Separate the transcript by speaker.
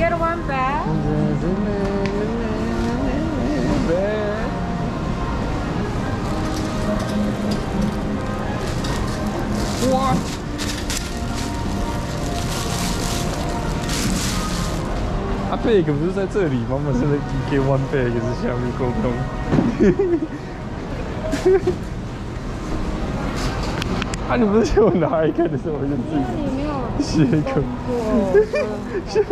Speaker 1: get one back? What? 不是在这里吗？妈是在一 k One Bag 是下面沟通。啊，你不是去我拿一个的时候，我就自己。写一个。
Speaker 2: 是，